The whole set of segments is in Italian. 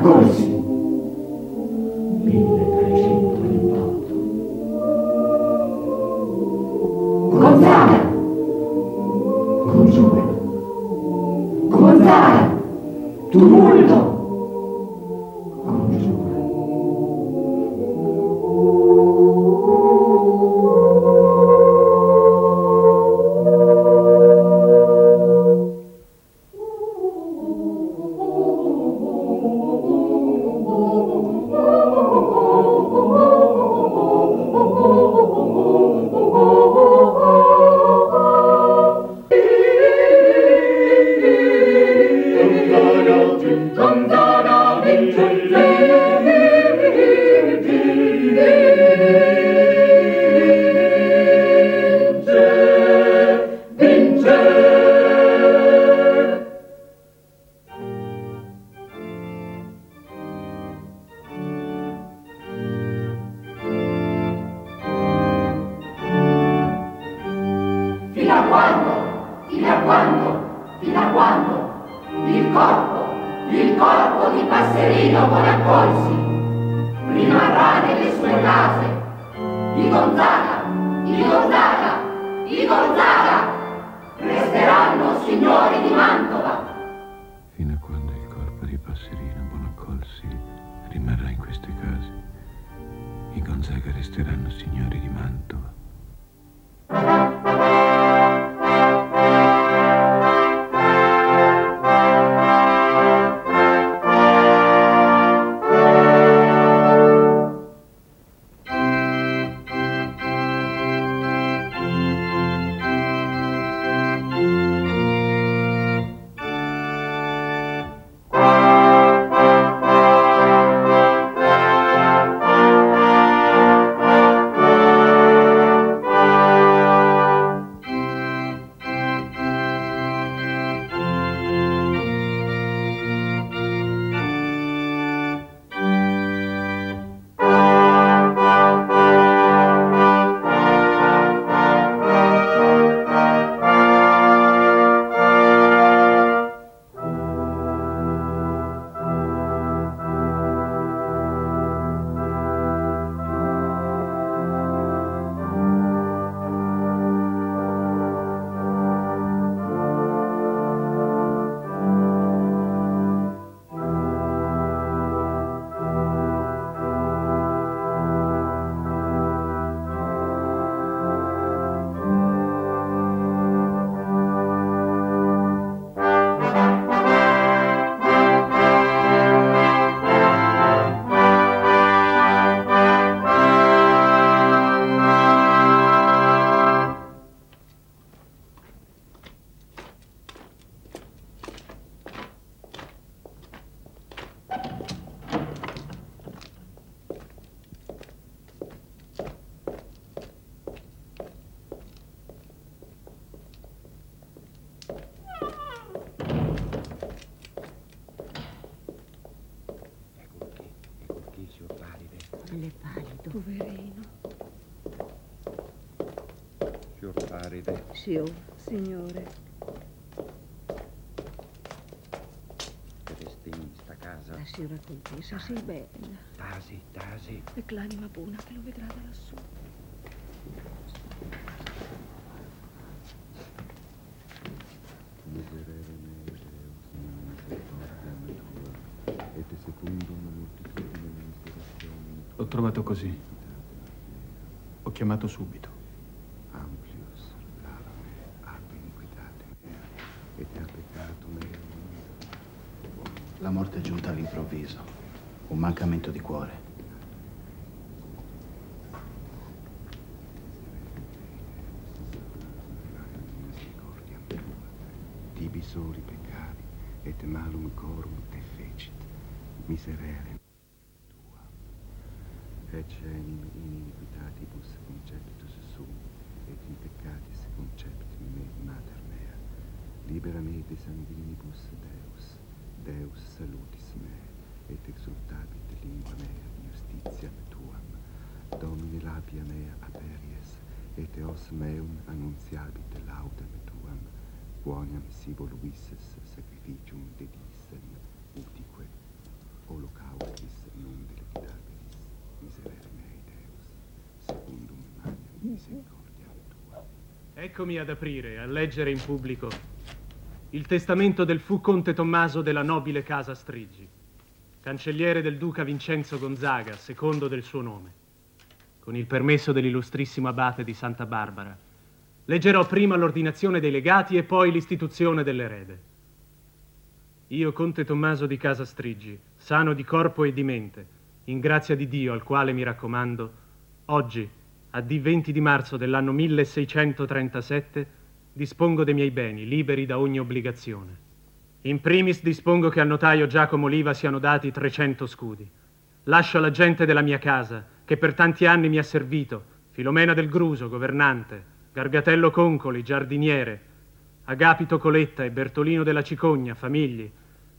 12. Gonzaga Oh, Signore, Vedeste in sta casa? la signora contessa, sei bella. Tasi, tasi. e l'anima buona che lo vedrà da lassù. Miserere me, Deus, tua, et secundum multitudine miserazione L'ho trovato così. Ho chiamato subito. amplius, lavame, ab iniquitate mea, et a peccato meo. La morte è giunta all'improvviso. Un mancamento di cuore. Tibi soli peccavi, et malum corum te fecit. Miserere tua. Ecenim in iniquitatibus conceptus sum, et in peccatis concept me mater mea. Libera me de sanguinibus Deus, Deus salutis me, et exultabit lingua mea in justitiam tuam. Domine labia mea aperies, et eos meum annuntiabit laudem tuam. Quoniam sibo luisses sacrificium dedissem, utique, holocaustis non delectabilis, miserere mei Deus, secundum magnam misericordiam tua. Eccomi ad aprire, a leggere in pubblico il testamento del fu conte Tommaso della nobile casa Strigi, cancelliere del duca Vincenzo Gonzaga, secondo del suo nome. Con il permesso dell'illustrissimo abate di Santa Barbara, leggerò prima l'ordinazione dei legati e poi l'istituzione dell'erede. Io, conte Tommaso di casa Strigi, sano di corpo e di mente, in grazia di Dio al quale mi raccomando, oggi, a di 20 di marzo dell'anno 1637, dispongo dei miei beni, liberi da ogni obbligazione. In primis dispongo che al notaio Giacomo Oliva siano dati 300 scudi. Lascio alla gente della mia casa, che per tanti anni mi ha servito, Filomena del Gruso, governante, Gargatello Concoli, giardiniere, Agapito Coletta e Bertolino della Cicogna, famigli.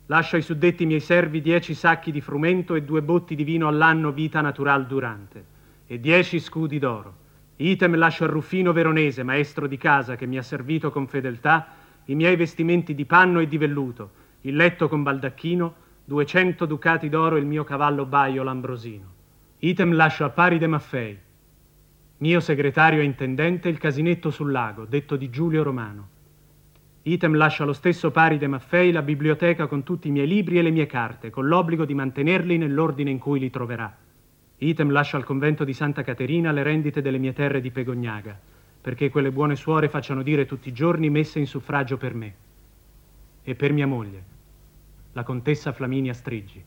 Lascio ai suddetti miei servi dieci sacchi di frumento e due botti di vino all'anno vita natural durante, e dieci scudi d'oro. Item lascio a Ruffino Veronese, maestro di casa, che mi ha servito con fedeltà, i miei vestimenti di panno e di velluto, il letto con baldacchino, duecento ducati d'oro e il mio cavallo baio l'ambrosino. Item lascio a Paride Maffei, mio segretario e intendente, il casinetto sul lago, detto di Giulio Romano. Item lascia allo stesso Paride Maffei la biblioteca con tutti i miei libri e le mie carte, con l'obbligo di mantenerli nell'ordine in cui li troverà. Item lascia al convento di Santa Caterina le rendite delle mie terre di Pegognaga, perché quelle buone suore facciano dire tutti i giorni messe in suffragio per me e per mia moglie, la contessa Flaminia Strigi.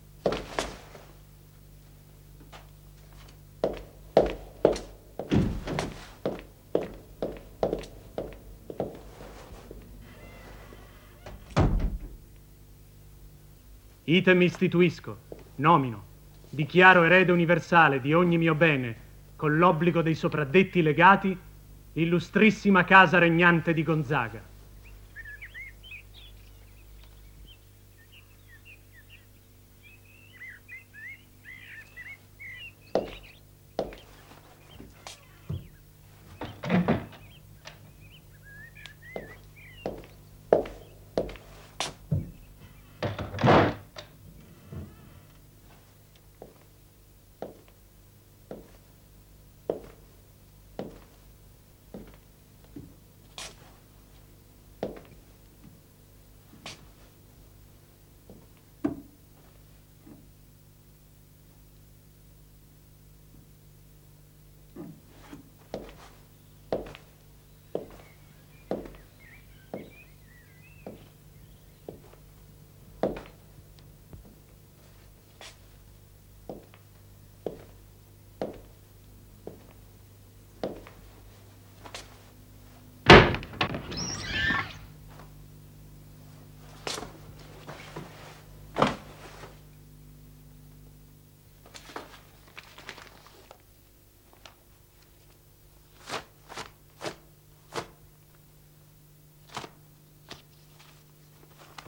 Item istituisco, nomino, dichiaro erede universale di ogni mio bene, con l'obbligo dei sopradetti legati, l'illustrissima casa regnante di Gonzaga.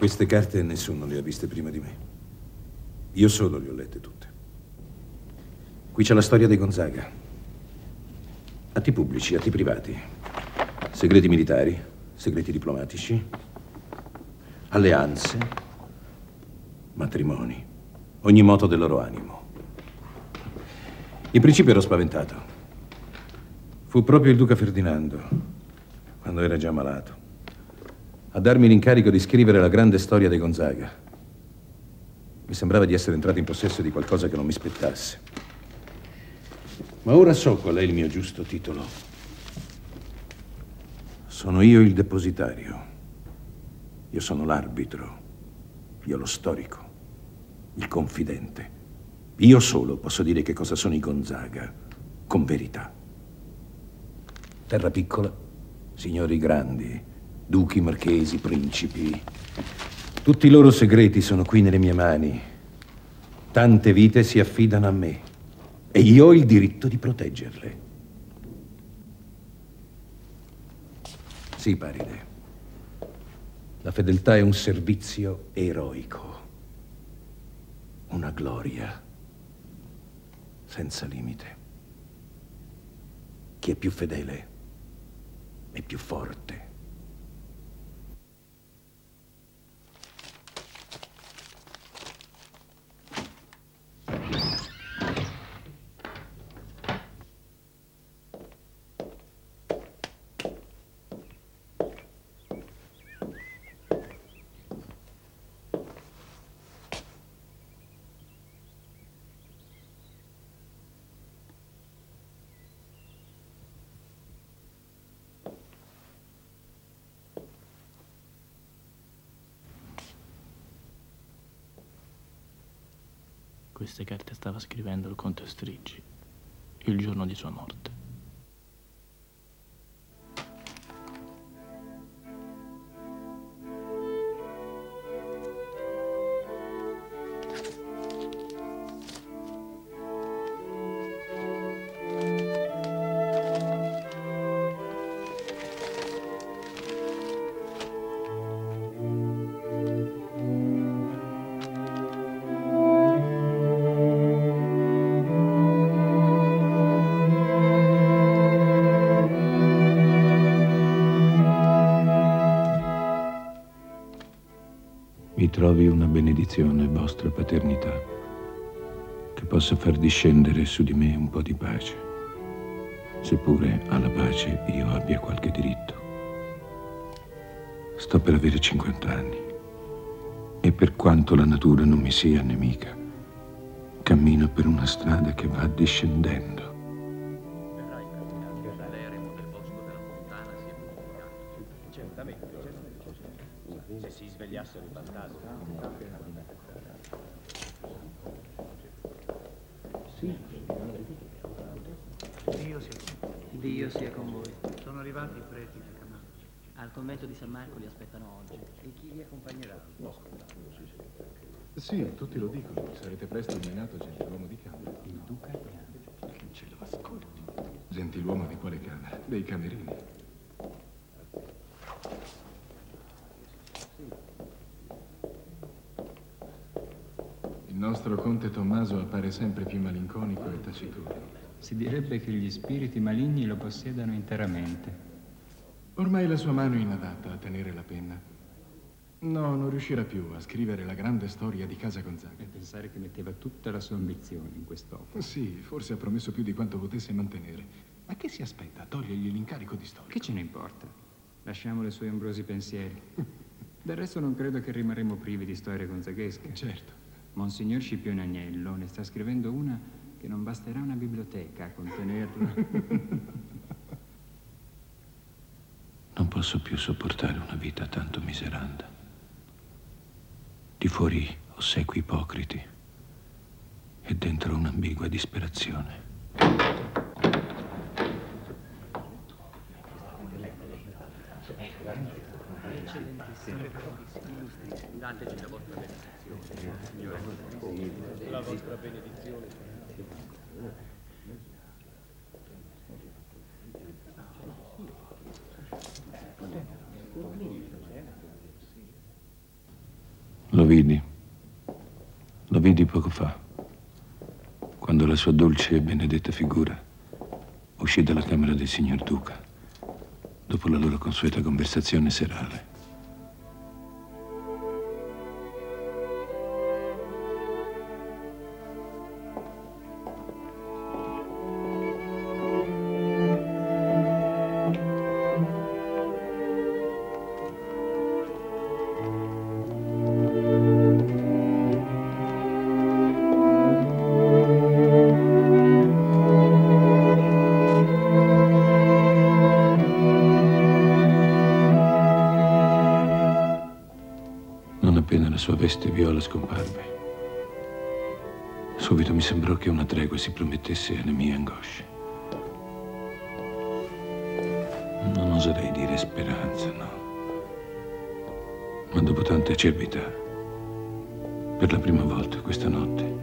Queste carte nessuno le ha viste prima di me. Io solo le ho lette tutte. Qui c'è la storia dei Gonzaga. Atti pubblici, atti privati, segreti militari, segreti diplomatici, alleanze, matrimoni, ogni moto del loro animo. In principio ero spaventato. Fu proprio il duca Ferdinando, quando era già malato, a darmi l'incarico di scrivere la grande storia dei Gonzaga. Mi sembrava di essere entrato in possesso di qualcosa che non mi spettasse. Ma ora so qual è il mio giusto titolo. Sono io il depositario. Io sono l'arbitro. Io lo storico. Il confidente. Io solo posso dire che cosa sono i Gonzaga, con verità. Terra piccola, signori grandi, duchi, marchesi, principi. Tutti i loro segreti sono qui nelle mie mani. Tante vite si affidano a me e io ho il diritto di proteggerle. Sì, Paride. La fedeltà è un servizio eroico, una gloria senza limite. Chi è più fedele è più forte. Queste carte stava scrivendo il conte Strigi, il giorno di sua morte. Vostra paternità, che possa far discendere su di me un po' di pace, seppure alla pace io abbia qualche diritto. Sto per avere 50 anni e per quanto la natura non mi sia nemica, cammino per una strada che va discendendo. Sì, tutti lo dicono. Sarete presto nominato gentiluomo di camera. Il duca Piano. Che ce lo ascolti. Gentiluomo di quale camera? Dei camerini. Il nostro conte Tommaso appare sempre più malinconico e taciturno. Si direbbe che gli spiriti maligni lo possiedano interamente. Ormai la sua mano è inadatta a tenere la penna. No, non riuscirà più a scrivere la grande storia di Casa Gonzaga. E pensare che metteva tutta la sua ambizione in quest'opera. Sì, forse ha promesso più di quanto potesse mantenere. Ma che si aspetta? Togliergli l'incarico di storia. Che ce ne importa? Lasciamo i suoi ombrosi pensieri. Del resto non credo che rimarremo privi di storie gonzaghesche. Certo. Monsignor Scipione Agnello ne sta scrivendo una che non basterà una biblioteca a contenerla. Non posso più sopportare una vita tanto miseranda. Di fuori ossequi ipocriti e dentro un'ambigua disperazione. Dateci la vostra benedizione, Signore. La vostra benedizione. Lo vidi. Lo vidi poco fa, quando la sua dolce e benedetta figura uscì dalla camera del signor Duca, dopo la loro consueta conversazione serale. Sua veste viola scomparve, subito mi sembrò che una tregua si promettesse alle mie angosce. Non oserei dire speranza, no. Ma dopo tanta acerbità, per la prima volta questa notte,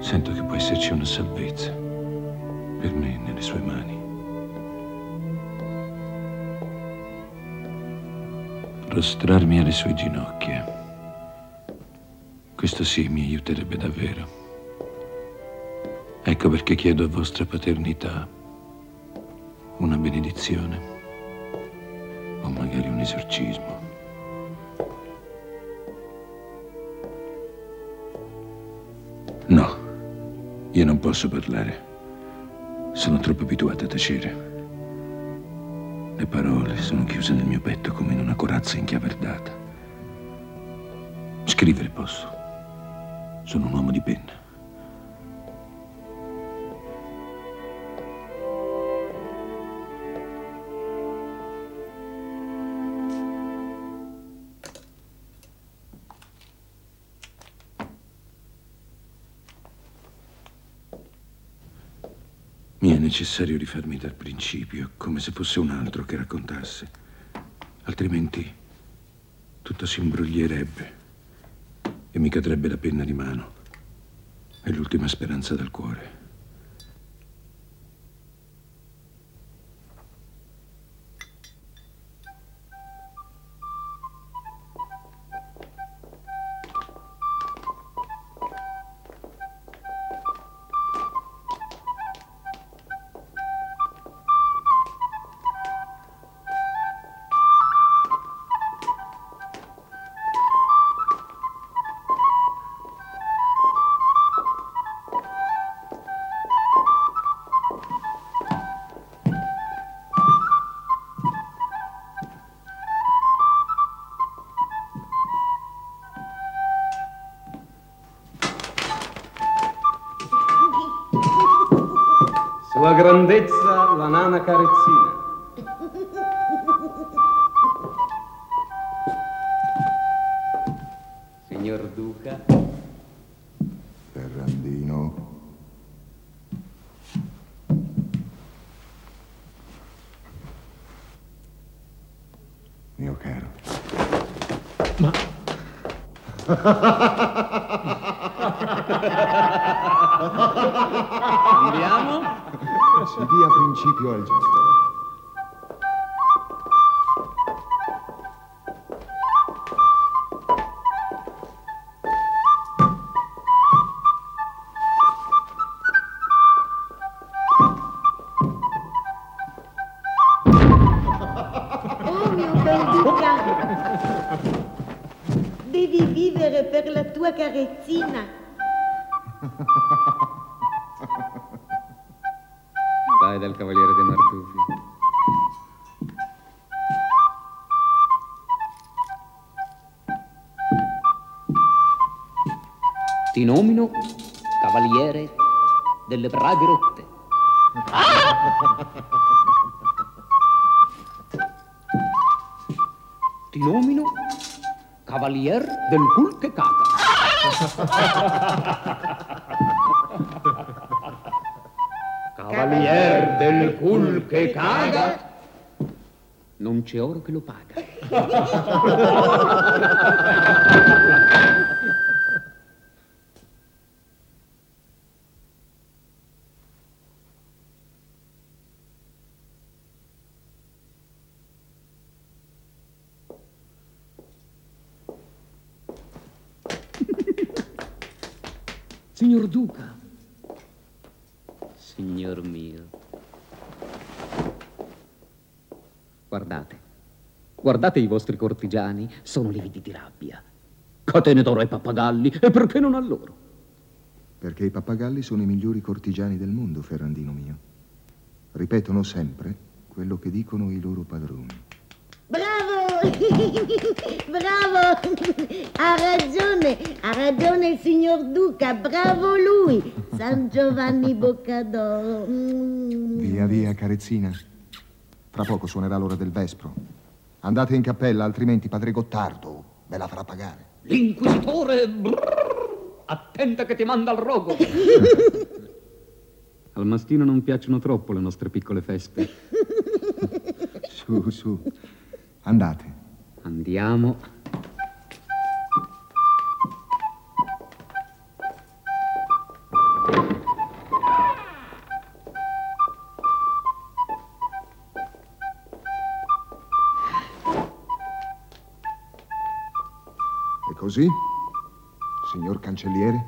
sento che può esserci una salvezza per me nelle sue mani. prostrarmi alle sue ginocchia. Questo sì mi aiuterebbe davvero. Ecco perché chiedo a vostra paternità una benedizione o magari un esorcismo. No, io non posso parlare. Sono troppo abituato a tacere. Le parole sono chiuse nel mio petto come in una corazza inchiaverdata. Scrivere posso. Sono un uomo di penna. Mi è necessario rifarmi dal principio, come se fosse un altro che raccontasse, altrimenti tutto si imbroglierebbe e mi cadrebbe la penna di mano. È l'ultima speranza dal cuore. Sua grandezza la nana carezzina. Signor Duca. Ferrandino. Mio caro. Ma... dia principio al gioco. Oh delle braghe rotte. Ti nomino cavalier del cul che caga. Cavalier del cul che caga. Non c'è oro che lo paga. Signor Duca. Signor mio. Guardate. Guardate i vostri cortigiani, sono lividi di rabbia. Catene d'oro ai pappagalli, e perché non a loro? Perché i pappagalli sono i migliori cortigiani del mondo, Ferrandino mio. Ripetono sempre quello che dicono i loro padroni. Bravo! Bravo! Ha ragione, ha ragione il signor Duca, bravo lui! San Giovanni Boccadoro. Mm. Via, via, carezzina. Fra poco suonerà l'ora del vespro. Andate in cappella, altrimenti padre Gottardo ve la farà pagare. L'inquisitore... brrr, attenta che ti manda al rogo. Al mastino non piacciono troppo le nostre piccole feste. Su, su. Andate. Andiamo. E così, signor cancelliere?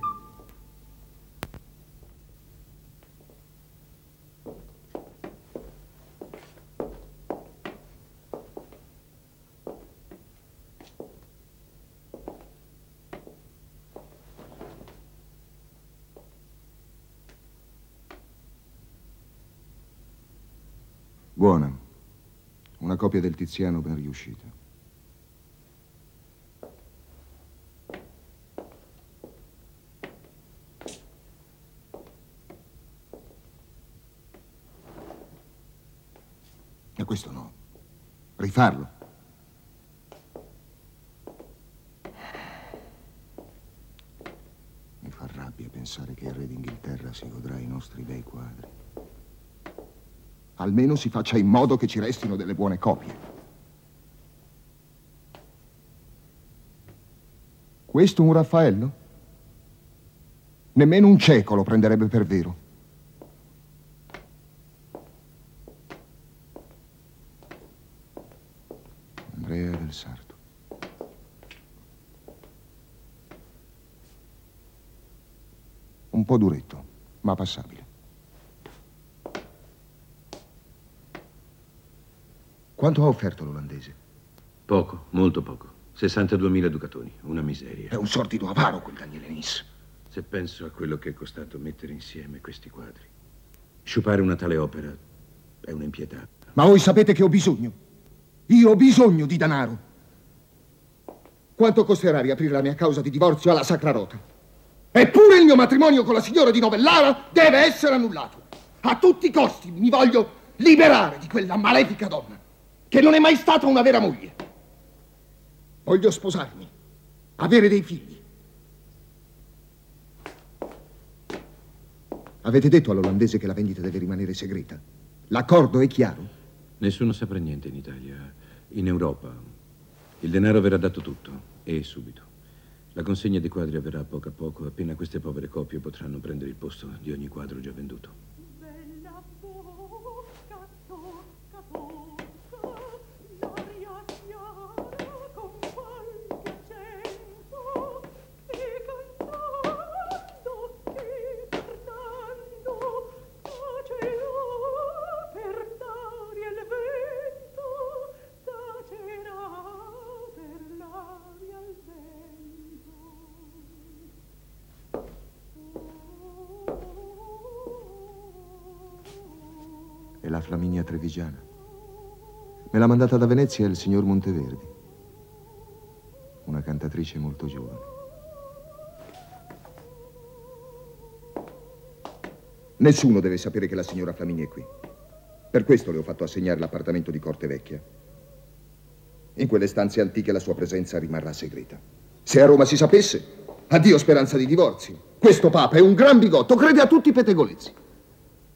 Buona. Una copia del Tiziano ben riuscita. E questo no. Rifarlo. Mi fa rabbia pensare che il re d'Inghilterra si godrà i nostri bei quadri. Almeno si faccia in modo che ci restino delle buone copie. Questo un Raffaello? Nemmeno un cieco lo prenderebbe per vero. Andrea del Sarto. Un po' duretto, ma passabile. Quanto ha offerto l'olandese? Poco, molto poco. 62.000 ducatoni, una miseria. È un sordido avaro quel Daniele Nis. Se penso a quello che è costato mettere insieme questi quadri. Sciupare una tale opera è un'impietà. Ma voi sapete che ho bisogno. Io ho bisogno di denaro. Quanto costerà riaprire la mia causa di divorzio alla Sacra Rota? Eppure il mio matrimonio con la signora di Novellara deve essere annullato. A tutti i costi mi voglio liberare di quella malefica donna, che non è mai stata una vera moglie. Voglio sposarmi, avere dei figli. Avete detto all'olandese che la vendita deve rimanere segreta? L'accordo è chiaro? Nessuno saprà niente in Italia. In Europa il denaro verrà dato tutto e subito. La consegna dei quadri avverrà a poco a poco, appena queste povere copie potranno prendere il posto di ogni quadro già venduto. La Flaminia Trevigiana. Me l'ha mandata da Venezia il signor Monteverdi. Una cantatrice molto giovane. Nessuno deve sapere che la signora Flaminia è qui. Per questo le ho fatto assegnare l'appartamento di Corte Vecchia. In quelle stanze antiche la sua presenza rimarrà segreta. Se a Roma si sapesse, addio speranza di divorzio. Questo Papa è un gran bigotto, crede a tutti i pettegolezzi.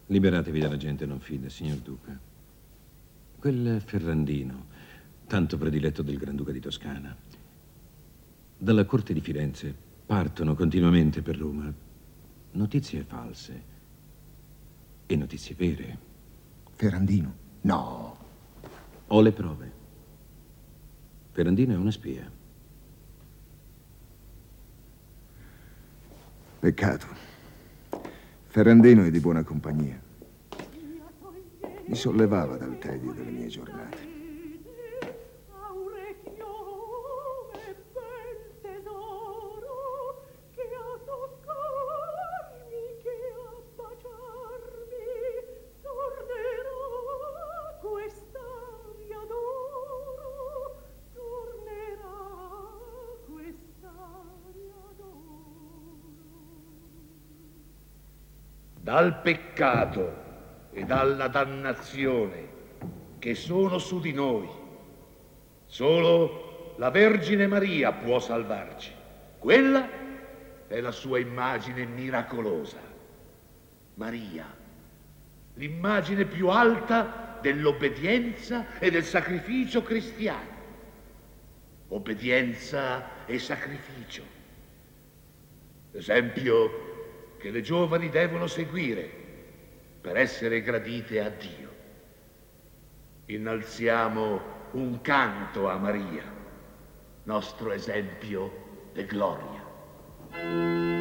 Liberatevi dalla gente non fida, signor Duca. Quel Ferrandino, tanto prediletto del Granduca di Toscana. Dalla corte di Firenze partono continuamente per Roma notizie false e notizie vere. Ferrandino? No. Ho le prove. Ferrandino è una spia. Peccato. Ferrandino è di buona compagnia. Mi sollevava dal tedio delle mie giornate. Dal peccato e dalla dannazione che sono su di noi. Solo la Vergine Maria può salvarci. Quella è la sua immagine miracolosa. Maria, l'immagine più alta dell'obbedienza e del sacrificio cristiano. Obbedienza e sacrificio. Esempio che le giovani devono seguire per essere gradite a Dio. Innalziamo un canto a Maria, nostro esempio de gloria.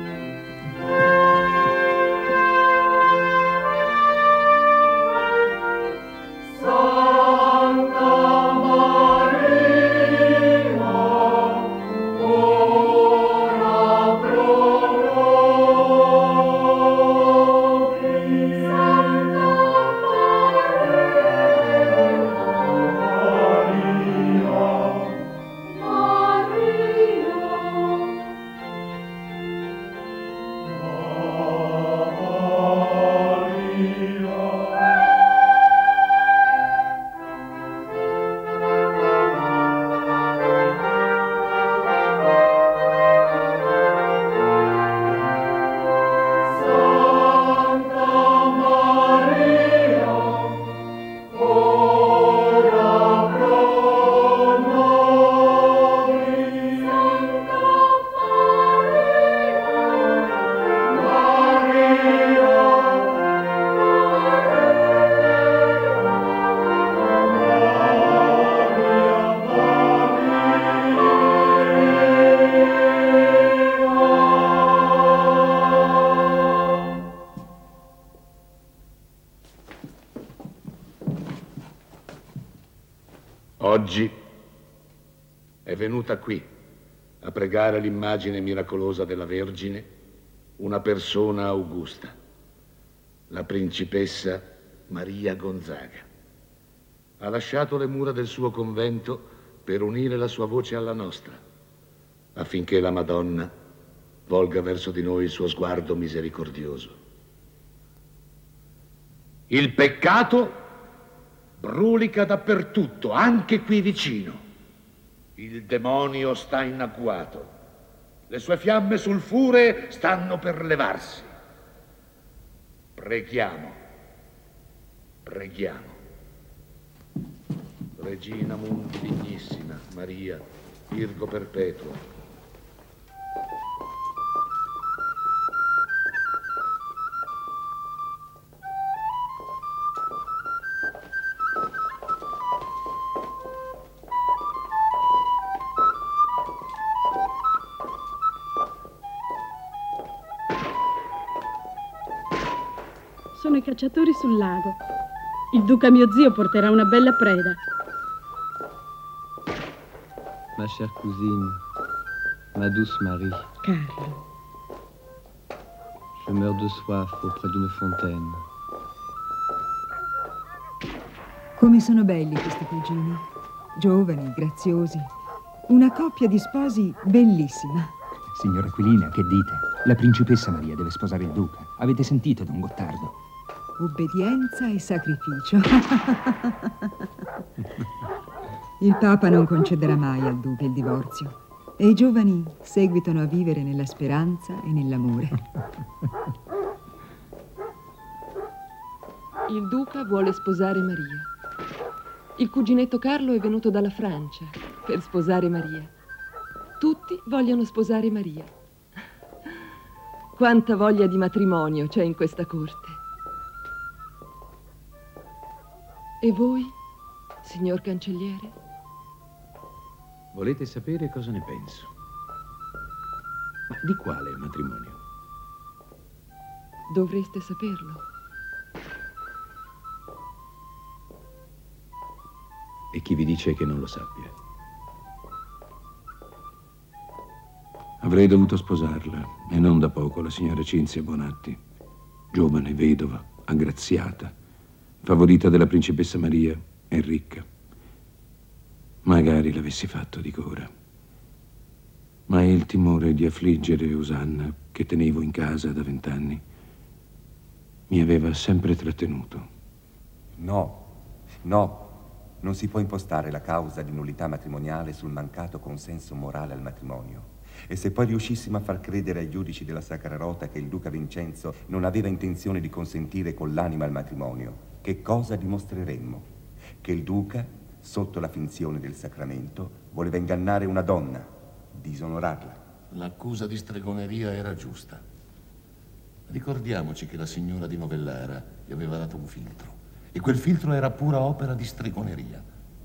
Venuta qui a pregare l'immagine miracolosa della Vergine una persona augusta, la principessa Maria Gonzaga. Ha lasciato le mura del suo convento per unire la sua voce alla nostra, affinché la Madonna volga verso di noi il suo sguardo misericordioso. Il peccato brulica dappertutto, anche qui vicino. Il demonio sta in agguato. Le sue fiamme sulfuree stanno per levarsi. Preghiamo, preghiamo. Regina Mundi Dignissima, Maria, Virgo Perpetua, cacciatori sul lago. Il duca mio zio porterà una bella preda. Ma chère cousine, ma douce Marie, Carlo, je meurs de soif auprès d'une fontaine. Come sono belli questi cugini. Giovani, graziosi. Una coppia di sposi bellissima. Signora Aquilina, che dite? La principessa Maria deve sposare il duca. Avete sentito, don Gottardo? Obbedienza e sacrificio. il Papa non concederà mai al duca il divorzio. E i giovani seguitano a vivere nella speranza e nell'amore. Il duca vuole sposare Maria. Il cuginetto Carlo è venuto dalla Francia per sposare Maria. Tutti vogliono sposare Maria. Quanta voglia di matrimonio c'è in questa corte. E voi, signor cancelliere? Volete sapere cosa ne penso? Ma di quale matrimonio? Dovreste saperlo. E chi vi dice che non lo sappia? Avrei dovuto sposarla, e non da poco, la signora Cinzia Bonatti, giovane, vedova, aggraziata, favorita della principessa Maria e ricca. Magari l'avessi fatto, dico ora. Ma il timore di affliggere Osanna, che tenevo in casa da vent'anni, mi aveva sempre trattenuto. No, no, non si può impostare la causa di nullità matrimoniale sul mancato consenso morale al matrimonio. E se poi riuscissimo a far credere ai giudici della Sacra Rota che il duca Vincenzo non aveva intenzione di consentire con l'anima il matrimonio, che cosa dimostreremmo? Che il duca, sotto la finzione del sacramento, voleva ingannare una donna, disonorarla. L'accusa di stregoneria era giusta. Ricordiamoci che la signora di Novellara gli aveva dato un filtro. E quel filtro era pura opera di stregoneria.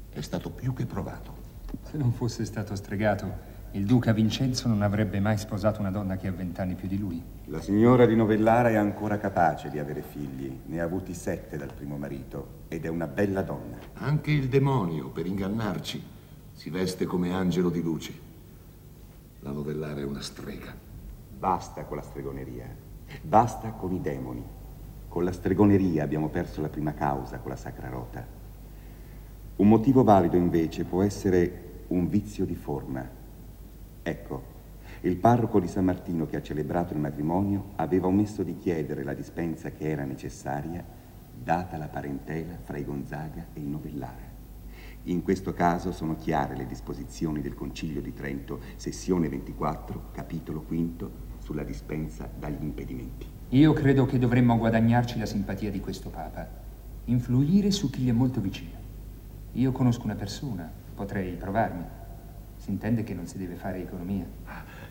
È stato più che provato. Se non fosse stato stregato, il duca Vincenzo non avrebbe mai sposato una donna che ha vent'anni più di lui. La signora di Novellara è ancora capace di avere figli. Ne ha avuti sette dal primo marito ed è una bella donna. Anche il demonio, per ingannarci, si veste come angelo di luce. La Novellara è una strega. Basta con la stregoneria. Basta con i demoni. Con la stregoneria abbiamo perso la prima causa con la Sacra Rota. Un motivo valido invece può essere un vizio di forma. Ecco, il parroco di San Martino che ha celebrato il matrimonio aveva omesso di chiedere la dispensa che era necessaria, data la parentela fra i Gonzaga e i Novellara. In questo caso sono chiare le disposizioni del Concilio di Trento, sessione 24, capitolo quinto, sulla dispensa dagli impedimenti. Io credo che dovremmo guadagnarci la simpatia di questo Papa, influire su chi gli è molto vicino. Io conosco una persona, potrei provarmi. Si intende che non si deve fare economia.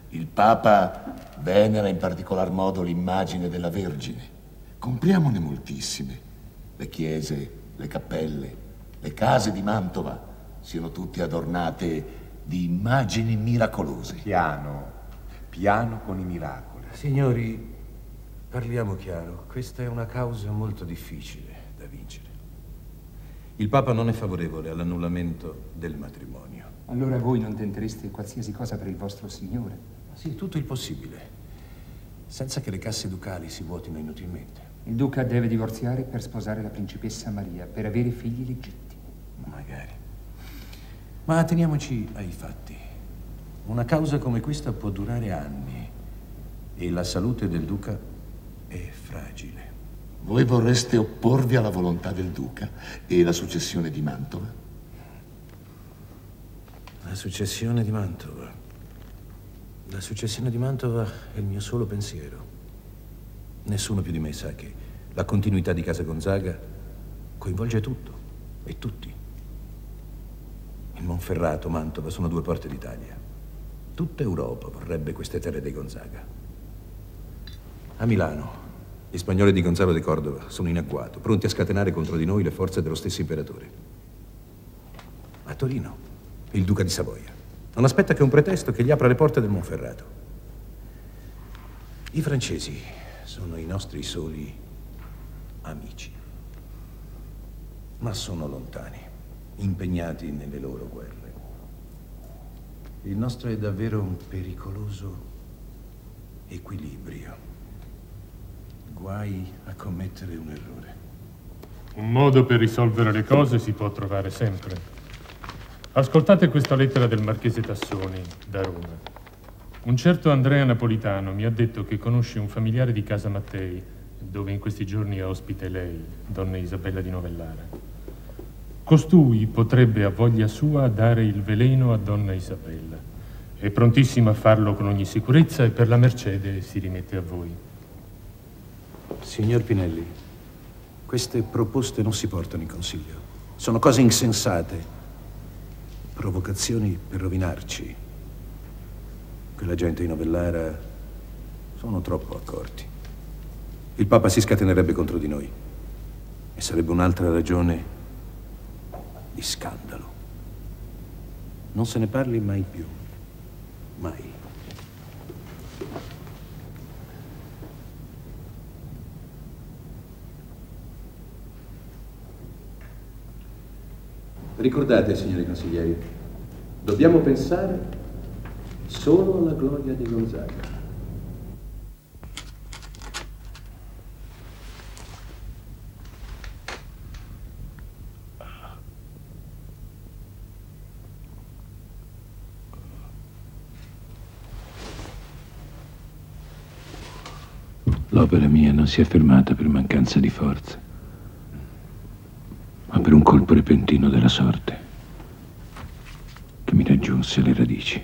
Il Papa venera in particolar modo l'immagine della Vergine. Compriamone moltissime. Le chiese, le cappelle, le case di Mantova siano tutte adornate di immagini miracolose. Piano, piano con i miracoli. Signori, parliamo chiaro. Questa è una causa molto difficile da vincere. Il Papa non è favorevole all'annullamento del matrimonio. Allora voi non tentereste qualsiasi cosa per il vostro Signore? Sì, tutto il possibile, senza che le casse ducali si vuotino inutilmente. Il duca deve divorziare per sposare la principessa Maria, per avere figli legittimi. Magari. Ma teniamoci ai fatti. Una causa come questa può durare anni e la salute del duca è fragile. Voi vorreste opporvi alla volontà del duca e la successione di Mantova? La successione di Mantova. La successione di Mantova è il mio solo pensiero. Nessuno più di me sa che la continuità di Casa Gonzaga coinvolge tutto e tutti. Il Monferrato, Mantova sono due porte d'Italia. Tutta Europa vorrebbe queste terre dei Gonzaga. A Milano, gli spagnoli di Gonzalo de Cordova sono in agguato, pronti a scatenare contro di noi le forze dello stesso imperatore. A Torino, il duca di Savoia. Non aspetta che un pretesto che gli apra le porte del Monferrato. I francesi sono i nostri soli amici, ma sono lontani, impegnati nelle loro guerre. Il nostro è davvero un pericoloso equilibrio. Guai a commettere un errore. Un modo per risolvere le cose si può trovare sempre. Ascoltate questa lettera del marchese Tassoni, da Roma. Un certo Andrea Napolitano mi ha detto che conosce un familiare di Casa Mattei, dove in questi giorni è ospite lei, donna Isabella di Novellara. Costui potrebbe a voglia sua dare il veleno a donna Isabella. È prontissimo a farlo con ogni sicurezza e per la mercede si rimette a voi. Signor Pinelli, queste proposte non si portano in consiglio. Sono cose insensate. Provocazioni per rovinarci. Quella gente di Novellara sono troppo accorti. Il Papa si scatenerebbe contro di noi. E sarebbe un'altra ragione di scandalo. Non se ne parli mai più. Mai. Ricordate, signori consiglieri, dobbiamo pensare solo alla gloria di Gonzaga. L'opera mia non si è fermata per mancanza di forza, ma per un colpo repentino della sorte che mi raggiunse alle radici.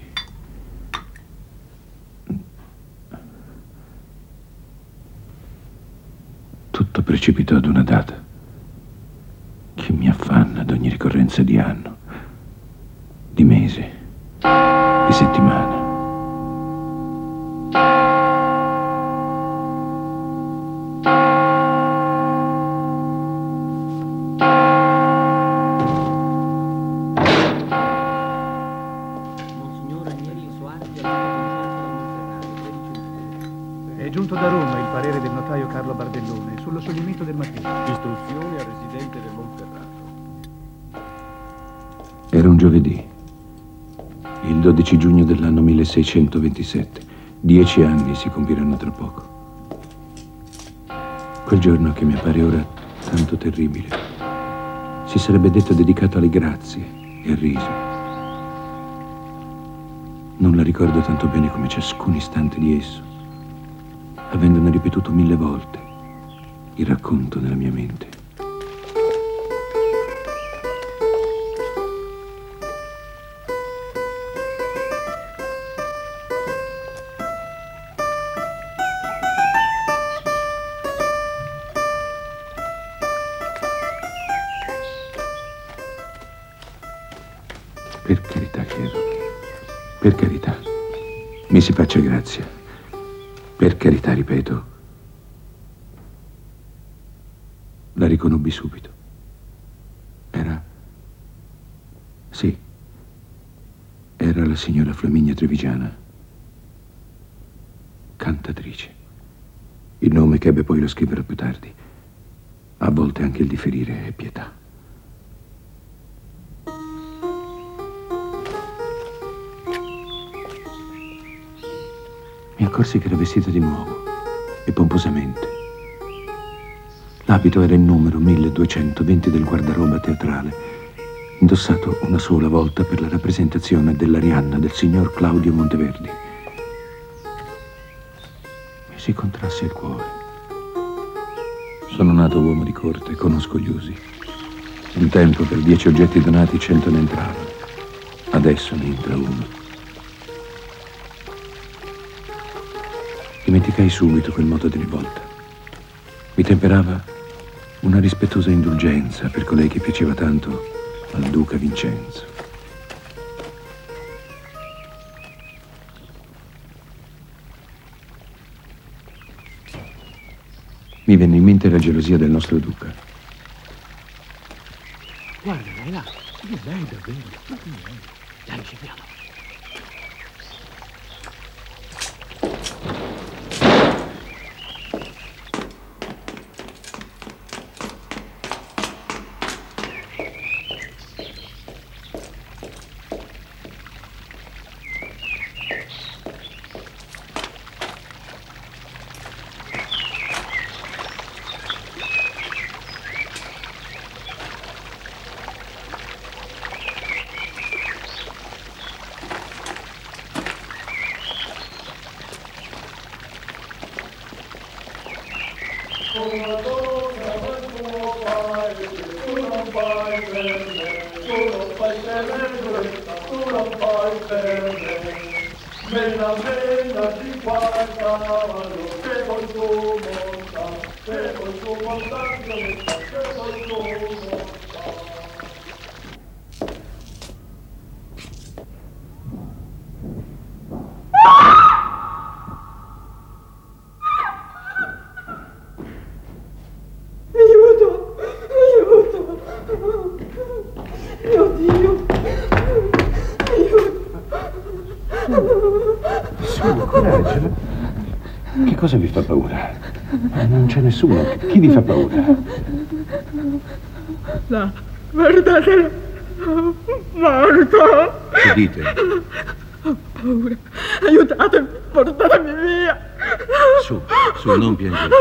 Tutto precipitò ad una data che mi affanna ad ogni ricorrenza di anno, di mese, di settimana. 1627. Dieci anni si compiranno tra poco. Quel giorno che mi appare ora tanto terribile, si sarebbe detto dedicato alle grazie e al riso. Non la ricordo tanto bene come ciascun istante di esso, avendone ripetuto mille volte il racconto nella mia mente. Faccia grazia. Per carità, ripeto. La riconobbi subito. Era... Sì. Era la signora Flaminia Trevigiana. Cantatrice. Il nome che ebbe poi lo scriverò più tardi. A volte anche il differire è pietà. Accorsi che era vestita di nuovo e pomposamente. L'abito era il numero 1220 del guardaroba teatrale, indossato una sola volta per la rappresentazione dell'Arianna del signor Claudio Monteverdi. Mi si contrasse il cuore. Sono nato uomo di corte, conosco gli usi. Un tempo per dieci oggetti donati cento ne entravano. Adesso ne entra uno. Dimenticai subito quel modo di rivolta. Mi temperava una rispettosa indulgenza per colei che piaceva tanto al duca Vincenzo. Mi venne in mente la gelosia del nostro duca. Guarda, là. Lei Mela, mela, si guarda, lo che consumo sta, che consumo sta, che consumo sta. Nessuno. Chi vi fa paura? Là, guardatelo! Morto! Che dite? Ho paura! Aiutatemi! Portatemi via! Su, su, non piangete.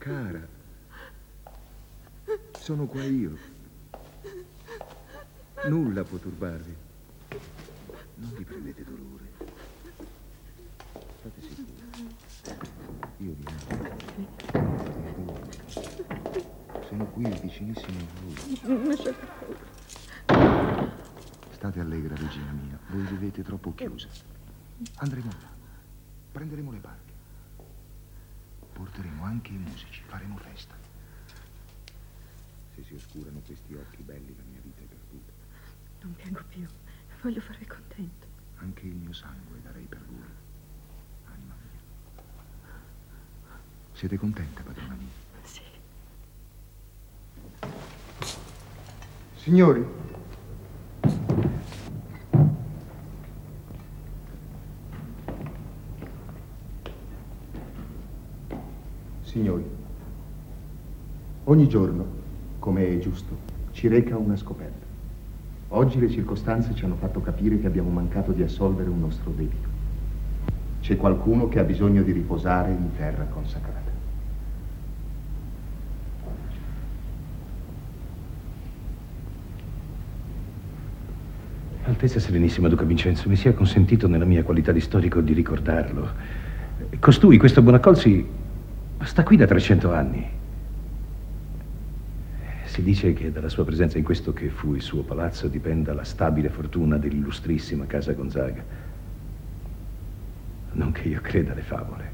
Cara, sono qua io. Nulla può turbarvi. Non vi prendete dolore. State sicuri. Io vi amo. Sono qui vicinissimo a voi. State allegra, regina mia. Voi vivete troppo chiusa. Andremo là. Prenderemo le barche anche i musici, faremo festa. Se si oscurano questi occhi belli la mia vita è perduta. Non piango più, voglio farvi contento. Anche il mio sangue darei per voi, anima mia. Siete contenta, padrona mia? Sì. Signori, ogni giorno, come è giusto, ci reca una scoperta. Oggi le circostanze ci hanno fatto capire che abbiamo mancato di assolvere un nostro debito. C'è qualcuno che ha bisogno di riposare in terra consacrata. Altezza Serenissima Duca Vincenzo, mi sia consentito nella mia qualità di storico di ricordarlo. Costui, questo Bonaccolsi, sta qui da 300 anni. Si dice che dalla sua presenza in questo che fu il suo palazzo dipenda la stabile fortuna dell'illustrissima casa Gonzaga. Non che io creda alle favole,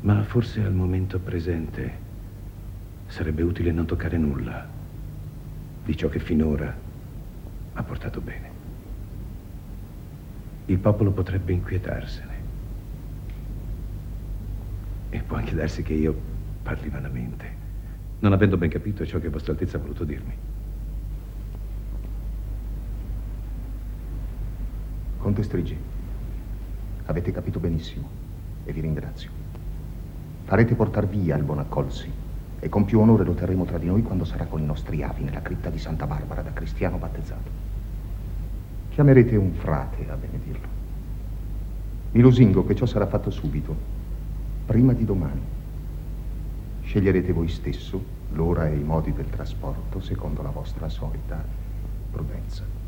ma forse al momento presente sarebbe utile non toccare nulla di ciò che finora ha portato bene. Il popolo potrebbe inquietarsene. E può anche darsi che io parli vanamente, non avendo ben capito ciò che Vostra Altezza ha voluto dirmi. Conte Strigi, avete capito benissimo e vi ringrazio. Farete portar via il Bonaccolsi e con più onore lo terremo tra di noi quando sarà con i nostri avi nella cripta di Santa Barbara da cristiano battezzato. Chiamerete un frate a benedirlo. Mi lusingo che ciò sarà fatto subito, prima di domani. Sceglierete voi stesso l'ora e i modi del trasporto secondo la vostra solita prudenza.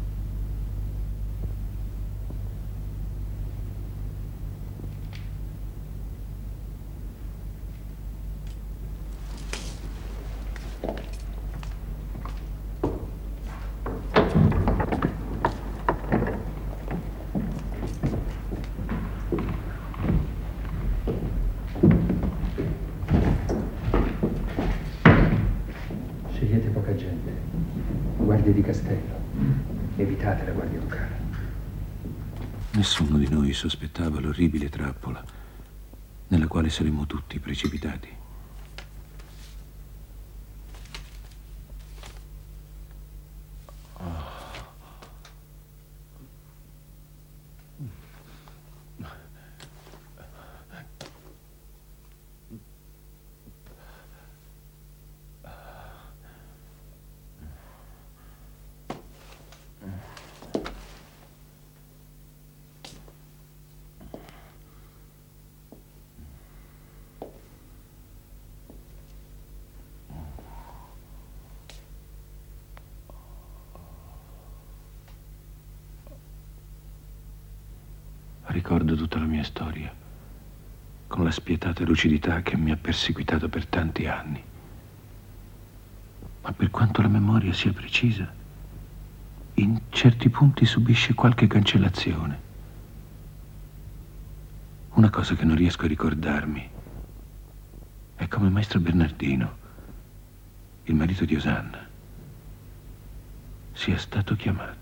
Scegliete poca gente, guardie di castello, evitate la guardia ducale. Nessuno di noi sospettava l'orribile trappola nella quale saremmo tutti precipitati. Ricordo tutta la mia storia, con la spietata lucidità che mi ha perseguitato per tanti anni. Ma per quanto la memoria sia precisa, in certi punti subisce qualche cancellazione. Una cosa che non riesco a ricordarmi è come Maestro Bernardino, il marito di Osanna, sia stato chiamato.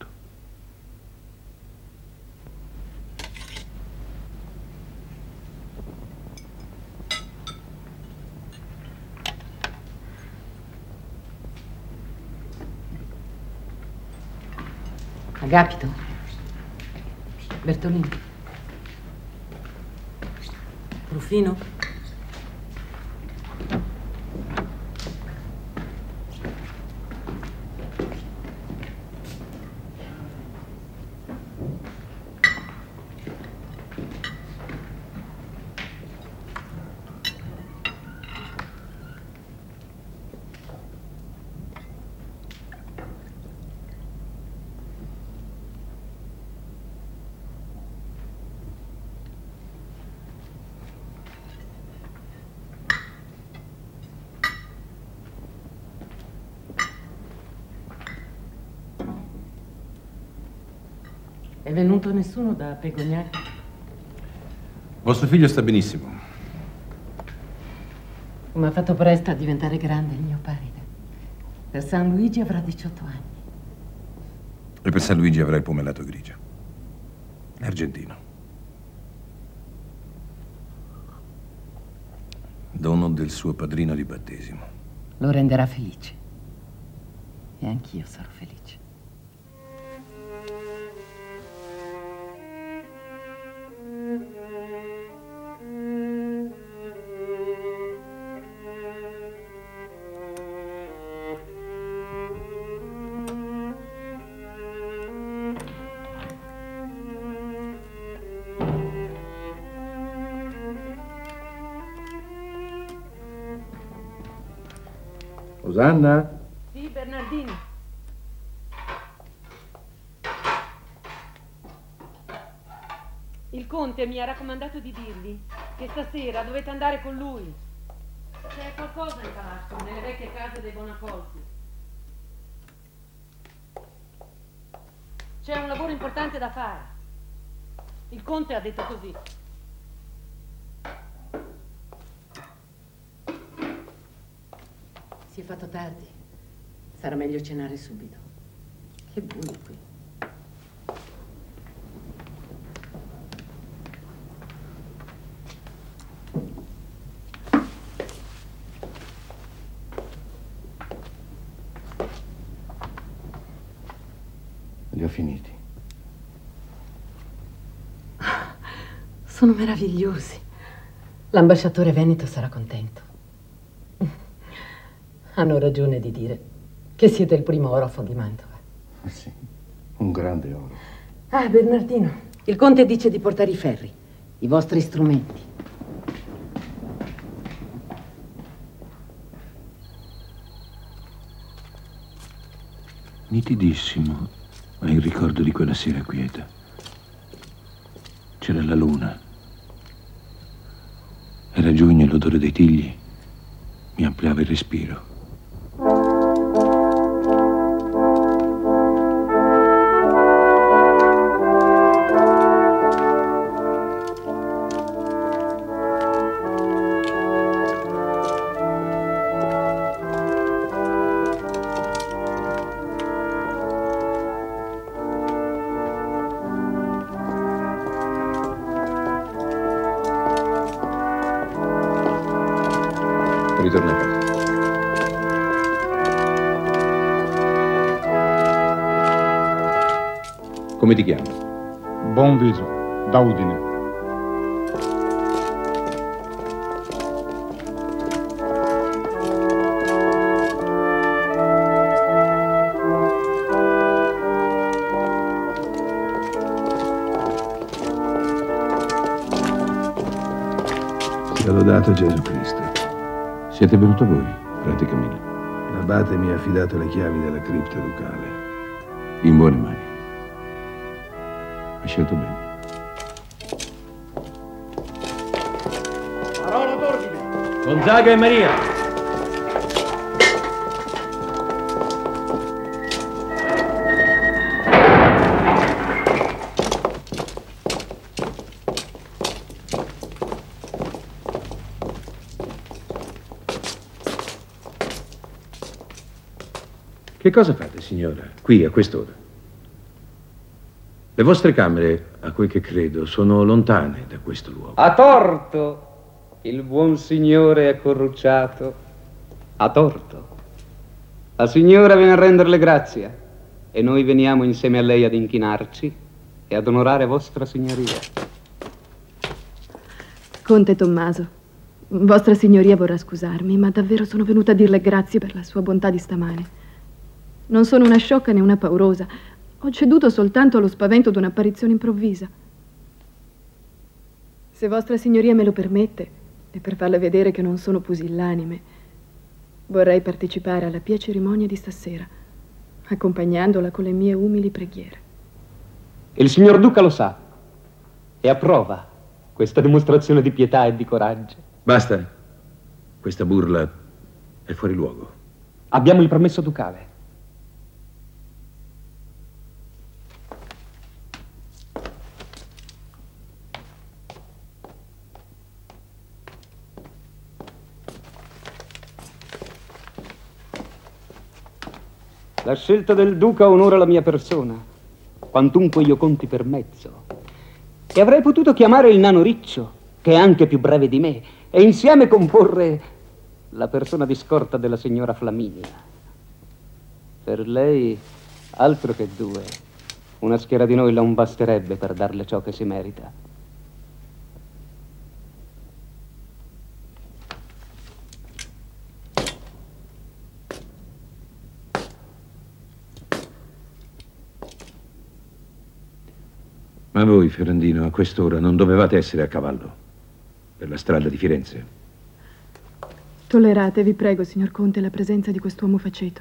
Agapito? Bertolini? Rufino? È venuto nessuno da Pegognac? Vostro figlio sta benissimo. Come ha fatto presto a diventare grande il mio paride. Per San Luigi avrà 18 anni. E per San Luigi avrà il pomellato grigio. Argentino. dono del suo padrino di battesimo. Lo renderà felice. E anch'io sarò felice. Osanna? Sì, Bernardino. Il conte mi ha raccomandato di dirgli che stasera dovete andare con lui. C'è qualcosa in palazzo, nelle vecchie case dei Bonacolsi. C'è un lavoro importante da fare. Il conte ha detto così. Si è fatto tardi. Sarà meglio cenare subito. Che buio qui. Li ho finiti. Sono meravigliosi. L'ambasciatore Veneto sarà contento. Hanno ragione di dire che siete il primo orafo di Mantova. Sì, un grande oro. Ah, Bernardino, il conte dice di portare i ferri, i vostri strumenti. Nitidissimo è il ricordo di quella sera quieta. C'era la luna. Era giugno e l'odore dei tigli mi ampliava il respiro. Buon viso, da Udine. Sia lodato Gesù Cristo. Siete venuto voi, frate Camillo. L'abate mi ha affidato le chiavi della cripta ducale. In buone mani. Scelto bene. Parola d'ordine. Gonzaga e Maria. Che cosa fate, signora, qui a quest'ora? Le vostre camere, a quel che credo, sono lontane da questo luogo. A torto. Il buon signore è corrucciato. A torto. La signora viene a renderle grazia e noi veniamo insieme a lei ad inchinarci e ad onorare vostra signoria. Conte Tommaso, vostra signoria vorrà scusarmi, ma davvero sono venuta a dirle grazie per la sua bontà di stamane. Non sono una sciocca né una paurosa. Ho ceduto soltanto allo spavento di un'apparizione improvvisa. Se vostra signoria me lo permette, e per farle vedere che non sono pusillanime, vorrei partecipare alla pia cerimonia di stasera, accompagnandola con le mie umili preghiere. Il signor Duca lo sa e approva questa dimostrazione di pietà e di coraggio. Basta. Questa burla è fuori luogo. Abbiamo il permesso ducale. La scelta del duca onora la mia persona, quantunque io conti per mezzo. E avrei potuto chiamare il nano Riccio, che è anche più breve di me, e insieme comporre la persona di scorta della signora Flaminia. Per lei, altro che due, una schiera di noi non basterebbe per darle ciò che si merita. Ma voi, Ferrandino, a quest'ora non dovevate essere a cavallo per la strada di Firenze. Tollerate, vi prego, signor Conte, la presenza di quest'uomo faceto.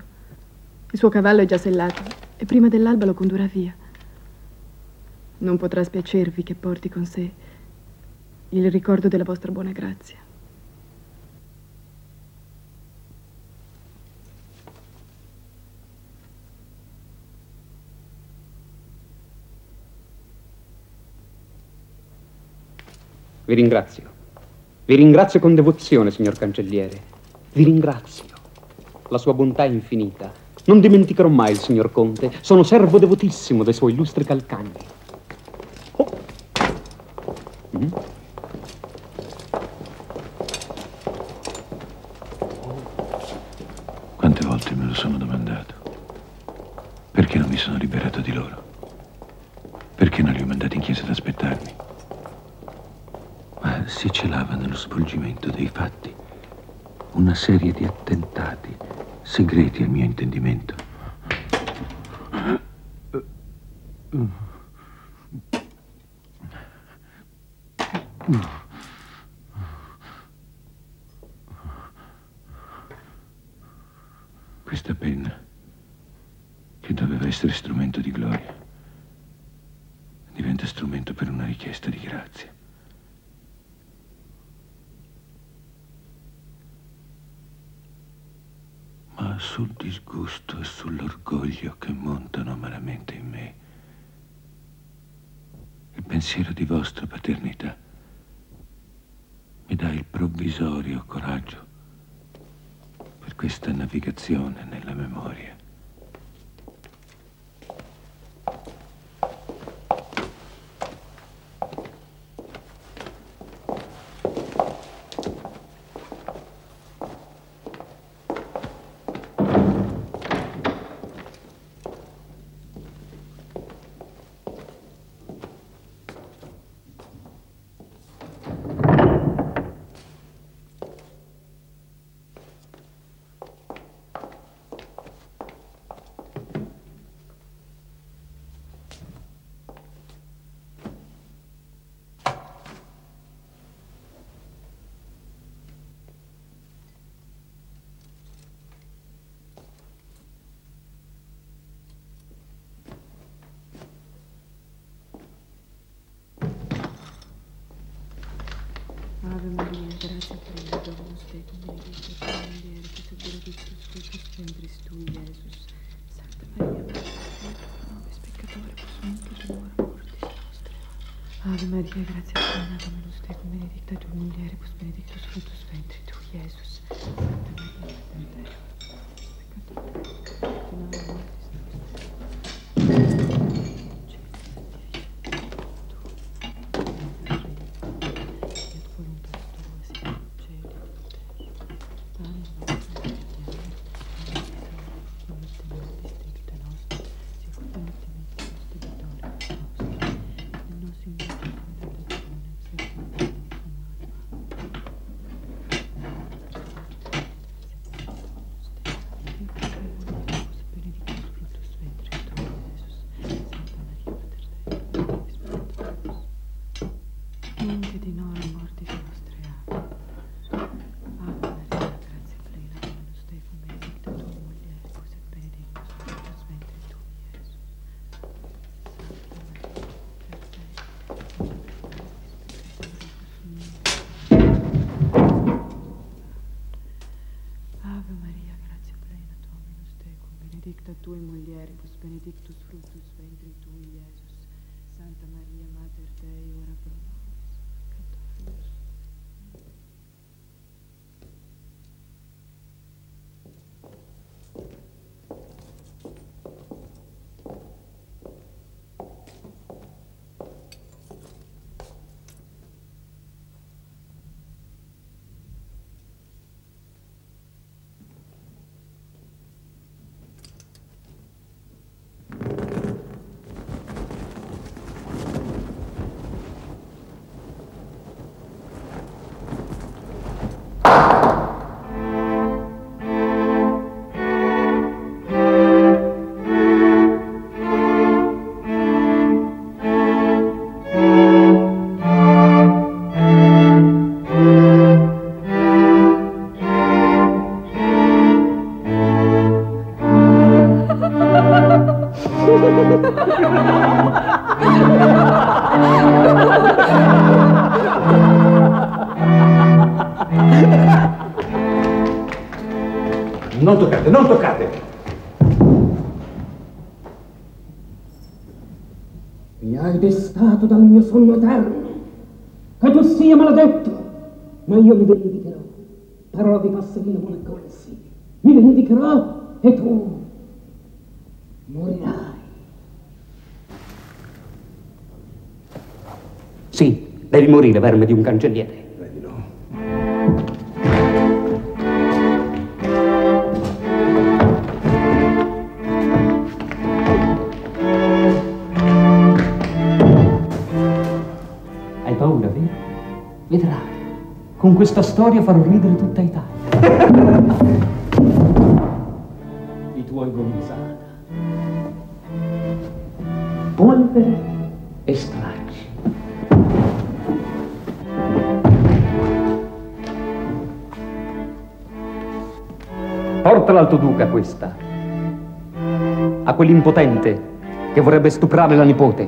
Il suo cavallo è già sellato e prima dell'alba lo condurrà via. Non potrà spiacervi che porti con sé il ricordo della vostra buona grazia. Vi ringrazio. Vi ringrazio con devozione, signor cancelliere. Vi ringrazio. La sua bontà è infinita. Non dimenticherò mai il signor Conte. Sono servo devotissimo dei suoi illustri calcagni. Oh. Mm. Quante volte me lo sono domandato. Perché non mi sono liberato di loro? Perché non li ho mandati in chiesa ad aspettarmi? Ma si celava nello svolgimento dei fatti una serie di attentati segreti al mio intendimento. Questa penna, che doveva essere strumento di gloria, diventa strumento per una richiesta di grazia. Ma sul disgusto e sull'orgoglio che montano amaramente in me, il pensiero di vostra paternità mi dà il provvisorio coraggio per questa navigazione nella memoria. Grazia plena, Dominus tecum, benedicta tu in mulieribus, et benedictus fructus ventris tui, Iesus. Sancta Maria, Mater Dei, nobis peccatoribus, nunc et in hora mortis nostre. Ave Maria, grazia plena, Dominus tecum, benedicta tu in mulieribus, benedictus fructus ventris tui, Iesus. Sancta Maria, Mater Dei, peccatoribus, nunc et benedicta tu in mulieribus, benedictus fructus ventris tui, Iesus. Santa Maria, Mater Dei, ora pro toccate, non toccate! Mi hai destato dal mio sonno eterno. Che tu sia maledetto, ma io mi vendicherò. Parola di Passerino Monaccolsi. Mi vendicherò e tu morirai. Sì, devi morire, verme di un cancelliere. Questa storia farò ridere tutta Italia. I tuoi Gonzaga. Polvere e stracci. Portala al tuo duca questa. A quell'impotente che vorrebbe stuprare la nipote.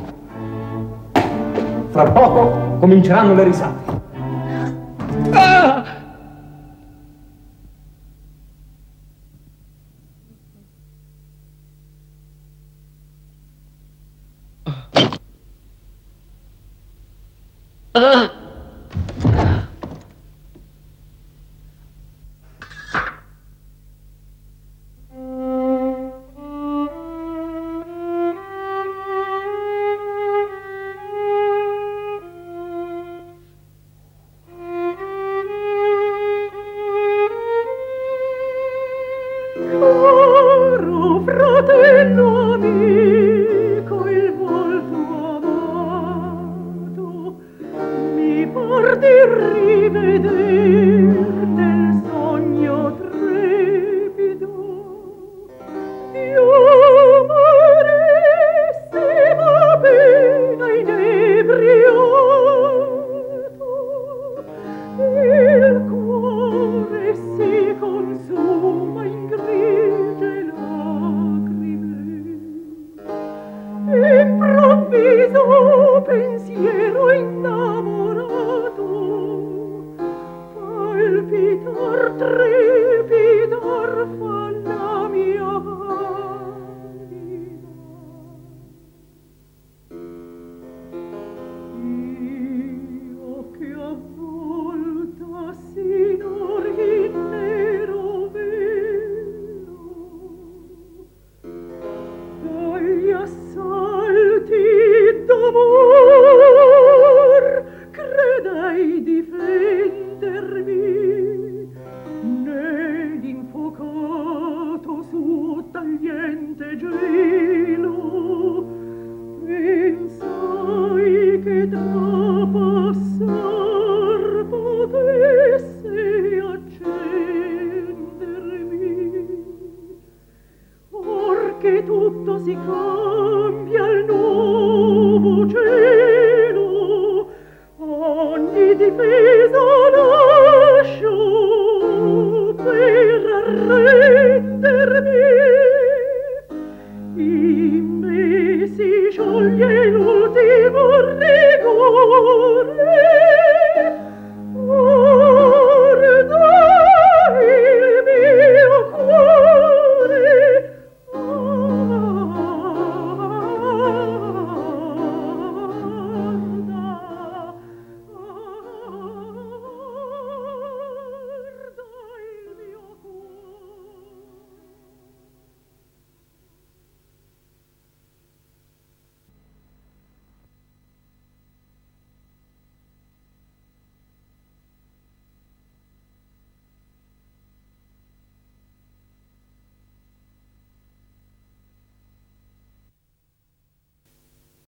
Fra poco cominceranno le risate.